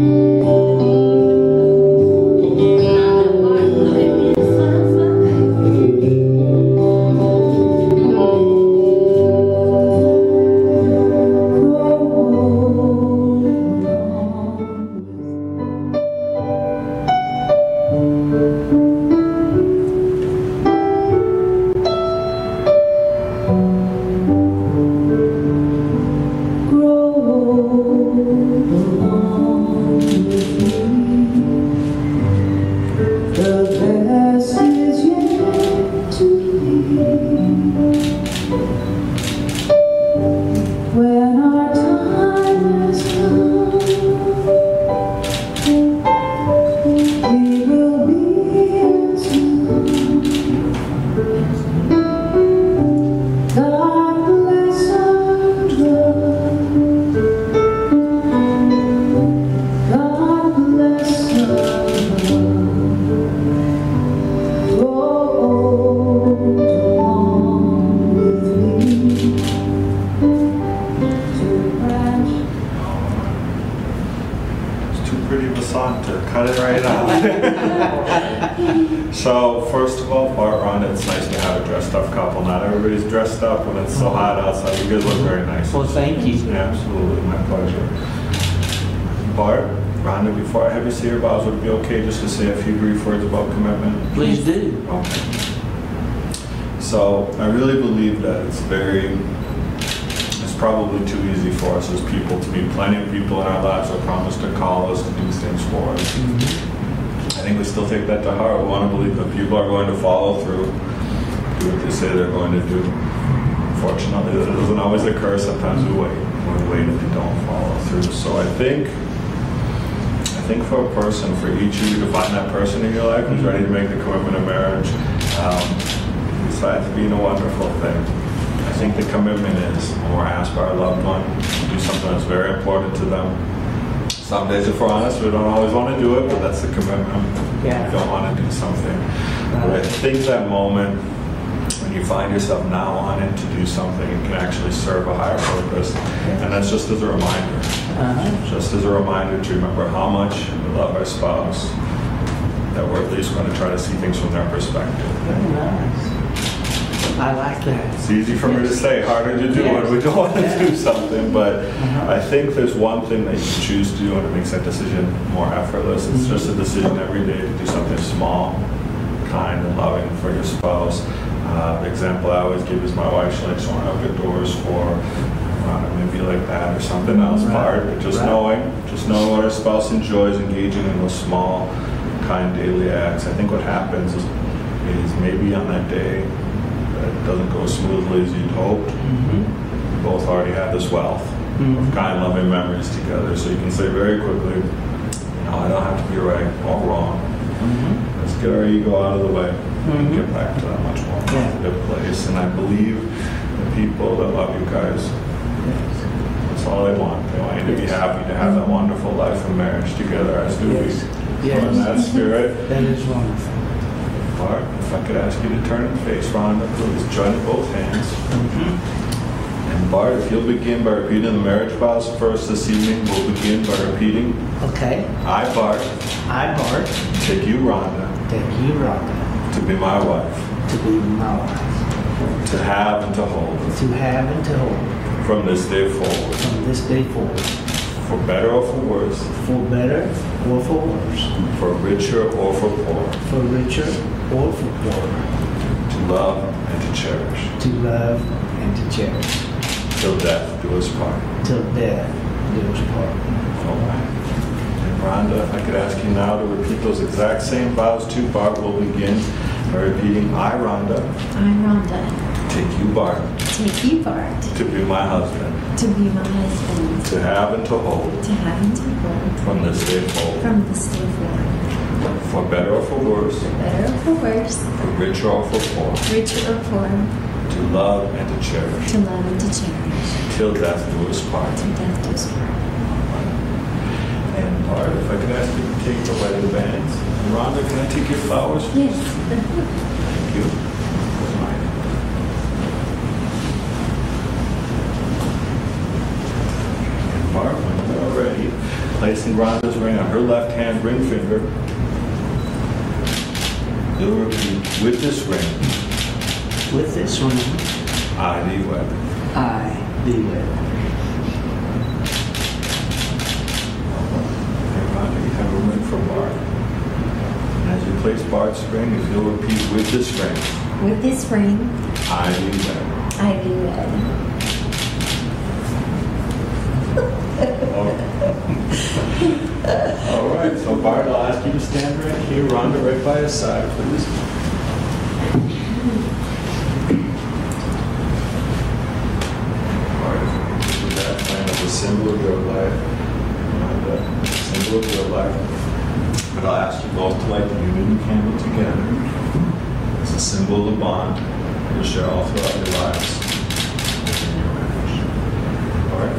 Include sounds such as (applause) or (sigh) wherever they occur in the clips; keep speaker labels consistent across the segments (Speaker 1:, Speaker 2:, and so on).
Speaker 1: The
Speaker 2: so, first of all, Bart, Ron, it's nice to have a dressed up couple. Not everybody's dressed up when it's so hot outside. You guys look very nice.
Speaker 3: Well, thank you.
Speaker 2: Absolutely, my pleasure. Bart, Rhonda, before I have you say your vows, would it be okay just to say a few brief words about commitment?
Speaker 3: Please do.
Speaker 2: Okay. So I really believe that it's very, it's probably too easy for us as people to be plenty of people in our lives that promise to call us to do things for us. I think we still take that to heart. We want to believe that people are going to follow through, do what they say they're going to do. Fortunately, that doesn't always occur. Sometimes we wait. We wait if they don't follow through. So I think I think for a person, for each of you to find that person in your life who's ready to make the commitment of marriage, um, it's had to be a wonderful thing. I think the commitment is when we're asked by our loved one to do something that's very important to them. Some days, if we're honest, we don't always want to do it, but that's the commitment.
Speaker 3: Yeah.
Speaker 2: We don't want to do something. But I think that moment when you find yourself now wanting to do something, it can actually serve a higher purpose. And that's just as a reminder
Speaker 3: Uh-huh.
Speaker 2: just as a reminder to remember how much we love our spouse, that we're at least going to try to see things from their perspective.
Speaker 3: Very nice. I like that.
Speaker 2: It's easy for me to say, harder to do when we don't want to do something, but I think there's one thing that you choose to do and it makes that decision more effortless. It's just a decision every day to do something small, kind, and loving for your spouse. Uh, the example I always give is my wife, she likes to run out the doors for uh, maybe like that or something else
Speaker 3: Right.
Speaker 2: part, but just
Speaker 3: Right.
Speaker 2: knowing, just knowing what our spouse enjoys, engaging in those small, kind daily acts. I think what happens is, is maybe on that day that doesn't go smoothly as you'd hoped,
Speaker 3: Mhm.
Speaker 2: you both already have this wealth
Speaker 3: Mhm.
Speaker 2: of kind, loving memories together. So you can say very quickly, know, I don't have to be right or wrong.
Speaker 3: Mhm.
Speaker 2: Let's get our ego out of the way and
Speaker 3: Mhm.
Speaker 2: get back to that much more
Speaker 3: Yeah.
Speaker 2: place. And I believe the people that love you guys,
Speaker 3: Yes.
Speaker 2: that's all they want. They want you to be happy, to have that wonderful life of marriage together as do we.
Speaker 3: Yes.
Speaker 2: So in that spirit, (laughs)
Speaker 3: That is wonderful.
Speaker 2: Bart, if I could ask you to turn and face Rhonda, please join both hands.
Speaker 3: Mhm.
Speaker 2: And Bart, if you'll begin by repeating the marriage vows first this evening, we'll begin by repeating,
Speaker 3: Okay.
Speaker 2: I, Bart,
Speaker 3: I, Bart,
Speaker 2: take you, Rhonda,
Speaker 3: take you, Rhonda,
Speaker 2: to be my wife,
Speaker 3: to be my wife,
Speaker 2: to have and to hold,
Speaker 3: to have and to hold.
Speaker 2: From this day forward,
Speaker 3: from this day forward,
Speaker 2: for better or for worse,
Speaker 3: for better or for worse,
Speaker 2: for richer or for poorer,
Speaker 3: for richer or for poorer,
Speaker 2: to love and to cherish,
Speaker 3: to love and to cherish,
Speaker 2: till death do us part.
Speaker 3: till death do us part.
Speaker 2: All right. And Rhonda, if I could ask you now to repeat those exact same vows too, Bart we'll begin by repeating, I, Rhonda,
Speaker 4: I, Rhonda,
Speaker 2: take you, Bart,
Speaker 4: take you, Bart,
Speaker 2: to be my husband,
Speaker 4: to be my husband,
Speaker 2: to have and to hold,
Speaker 4: to have and to hold
Speaker 2: from this day forward,
Speaker 4: from this day forward,
Speaker 2: for better or for worse,
Speaker 4: for better or for worse,
Speaker 2: for richer or for poor,
Speaker 4: richer or poorer,
Speaker 2: to love and to cherish,
Speaker 4: to love and to cherish,
Speaker 2: till death do us part.
Speaker 4: till death do us part.
Speaker 2: And Bart, if I could ask you to take the wedding bands. And Rhonda, can I take your flowers?
Speaker 4: Yes.
Speaker 2: Thank you. And Bart, when you're ready, placing Rhonda's ring on her left hand ring finger. You'll repeat, with this ring,
Speaker 3: With this ring,
Speaker 2: I thee wed.
Speaker 3: I thee wed.
Speaker 2: Okay, Rhonda, you have a ring from Bart. And as you place Bart's ring, if you'll repeat, with this ring,
Speaker 4: With this ring,
Speaker 2: I thee wed.
Speaker 4: I be wed.
Speaker 2: All right, so Bart, I'll ask you to stand right here, Rhonda right by his side, please. Symbol of your life, Rhonda, symbol of your life, but I'll ask you both to light the unity candle together. It's a symbol of the bond you'll share all throughout your lives.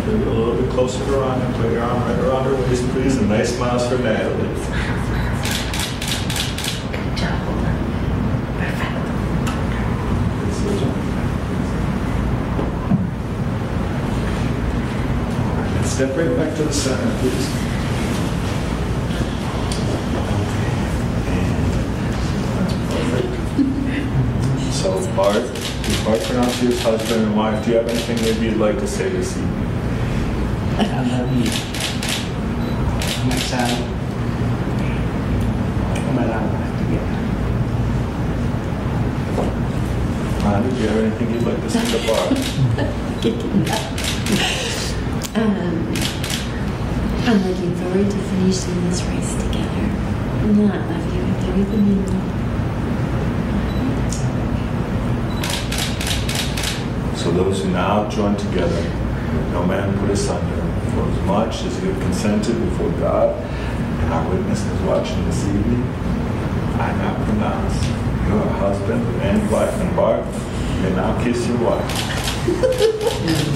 Speaker 2: A little bit closer to Rhonda. Put your arm right around her waist, please, and nice smiles for Natalie.
Speaker 4: Good job. Perfect.
Speaker 2: And step right back to the center, please. Perfect. So Bart, Bart pronounce you as husband and wife, do you have anything maybe you'd like to say this evening?
Speaker 3: I love you. I'm excited. But our life together.
Speaker 2: Rhonda, do you have anything you'd like to say to Bart?
Speaker 4: Um, I'm looking forward to finishing this race together. And I love you with everything in me.
Speaker 2: So those who now join together, no man put asunder, for as much as you have consented before God and our witnesses watching this evening, I now pronounce you are husband and wife, and you may now kiss your wife. (laughs)